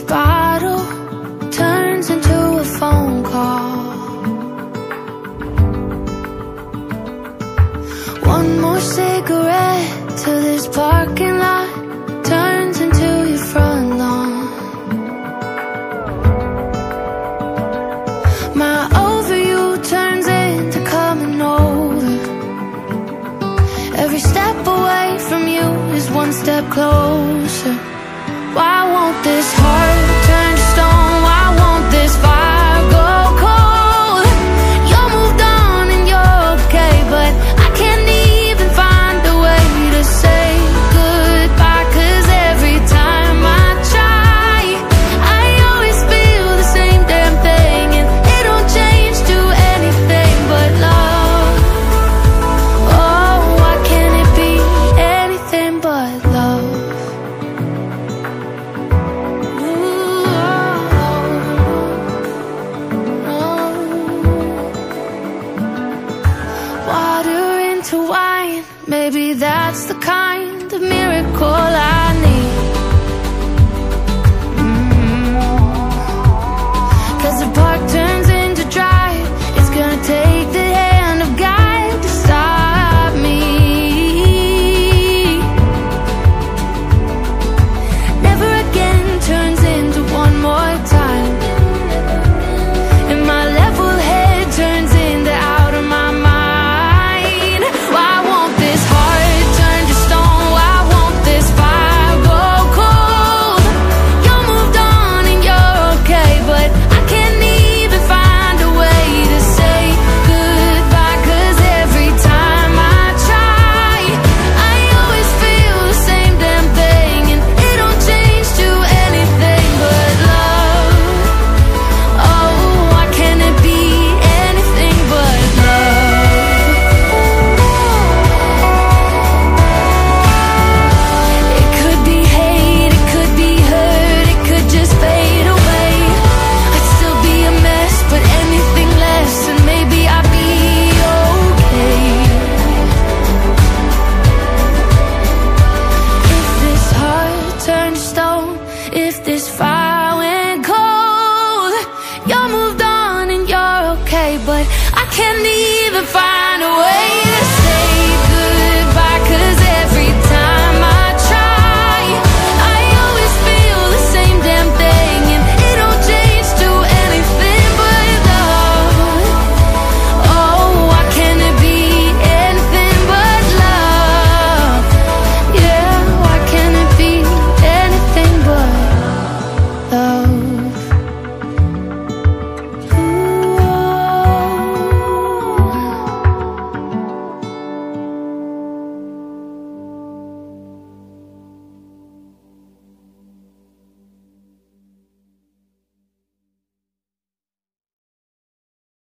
bottle turns into a phone call. One more cigarette till this parking lot turns into your front lawn. My over you turns into coming over. Every step away from you is one step closer. Why won't this heart Water into wine, maybe that's the kind of miracle I can't even find